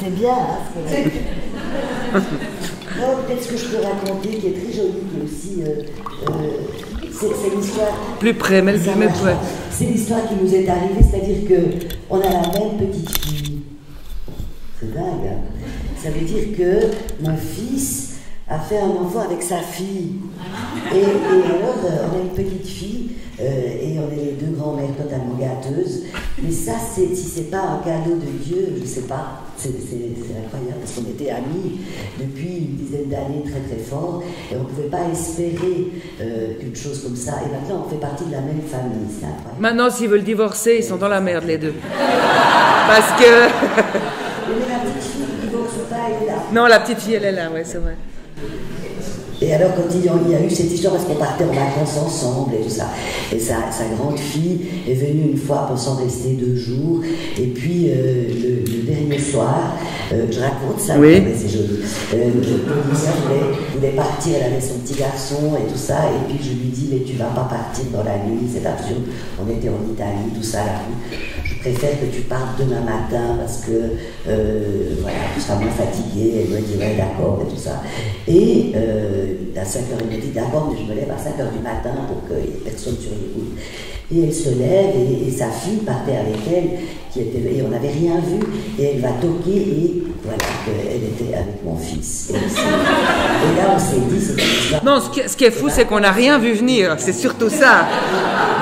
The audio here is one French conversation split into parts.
C'était bien, hein, que- peut-être ce que je peux raconter, qui est très joli, qui est aussi. euh, euh, c'est l'histoire. Plus près, mais Ça ouais. C'est l'histoire qui nous est arrivée, c'est-à-dire que on a la même petite fille. C'est dingue. hein. Ça veut dire que mon fils a fait un enfant avec sa fille. Et, et alors, euh, on a une petite fille, euh, et on est les deux grands-mères totalement gâteuses. Mais ça, c'est, si c'est pas un cadeau de Dieu, je sais pas. C'est, incroyable, parce qu'on était amis depuis une dizaine d'années très très fort, et on ne pouvait pas espérer euh, qu'une chose comme ça. Et maintenant, on fait partie de la même famille, c'est incroyable. Maintenant, s'ils veulent divorcer, ils sont dans la merde, les deux. Parce que. Mais la petite fille qui divorce pas, elle est là. Non, la petite fille, elle est là, ouais, c'est vrai. Et alors, quand il y a eu cette histoire, parce qu'on partait en vacances ensemble et tout ça, et sa, sa grande fille est venue une fois pensant rester deux jours, et puis euh, le, le dernier soir, euh, je raconte ça, Oui. mais c'est joli. Euh, le voulait, voulait partir, elle avait son petit garçon et tout ça, et puis je lui dis, mais tu vas pas partir dans la nuit, c'est absurde. On était en Italie, tout ça, la rue. Préfère que tu partes demain matin parce que euh, voilà, tu seras moins fatigué. Elle me dit d'accord et tout ça. Et euh, à 5 heures, elle me dit d'accord, mais je me lève à 5 heures du matin pour qu'il n'y ait personne sur les routes. Et elle se lève et, sa fille partait avec elle, qui était, et on n'avait rien vu, et elle va toquer et voilà qu'elle était avec mon fils. Et, là on s'est dit. Non, ce qui est fou, c'est qu'on n'a rien vu venir. C'est surtout ça.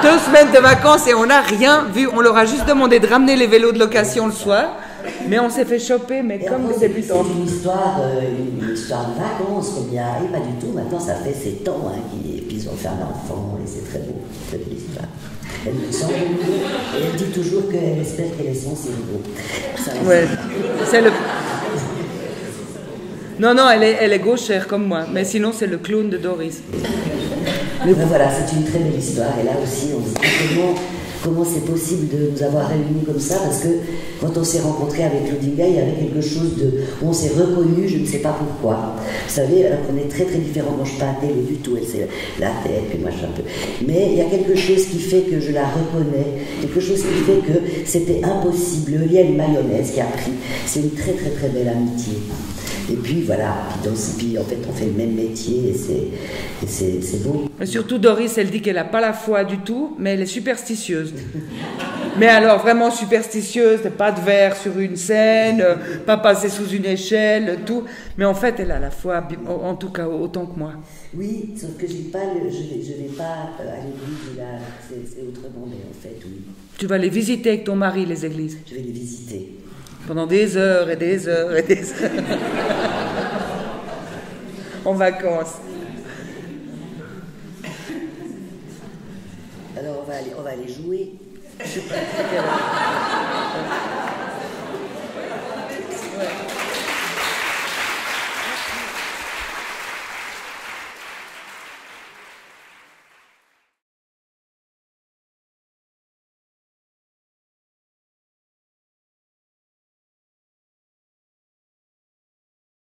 Deux semaines de vacances et on n'a rien vu. On leur a juste demandé de ramener les vélos de location le soir. Mais on s'est fait choper, mais Et comme des débutants. c'est une histoire, euh, une, histoire de vacances qu'on y arrive, pas du tout. Maintenant, ça fait 7 ans, hein, qu'ils- et puis ils ont fait un enfant, et c'est très beau, très belle histoire. Elle me semble, et elle dit toujours qu'elle espère qu'elle est son. Ça, Ouais, c'est le. Non, non, elle est, elle est gauchère comme moi, mais sinon c'est le clown de Doris. Mais voilà, c'est une très belle histoire. Et là aussi, on se dit comment, c'est possible de nous avoir réunis comme ça, parce que quand on s'est rencontrés avec Ludinga, il y avait quelque chose de. on s'est reconnus, je ne sais pas pourquoi. Vous savez, alors qu'on est très très différents. Moi, je suis pas un télé du tout, elle c'est la tête, puis moi un peu. Mais il y a quelque chose qui fait que je la reconnais, quelque chose qui fait que c'était impossible. Il y a une mayonnaise qui a pris. C'est une très très très belle amitié. Et puis voilà, puis, dans, puis en fait on fait le même métier et c'est- et c'est c'est beau. Et surtout Doris, elle dit qu'elle n'a pas la foi du tout, mais elle est superstitieuse. Mais alors vraiment superstitieuse, pas de verre sur une scène, euh, pas passer sous une échelle, tout. Mais en fait, elle a la foi, en tout cas autant que moi. Oui, sauf que j'ai pas le- je vais, je vais pas euh, à l'église, là, c'est c'est autrement, mais en fait, oui, Tu vas les visiter avec ton mari, les églises, je vais les visiter. Pendant des heures et des heures et des heures. en vacances. Alors on va aller, on va aller jouer. Je sais pas.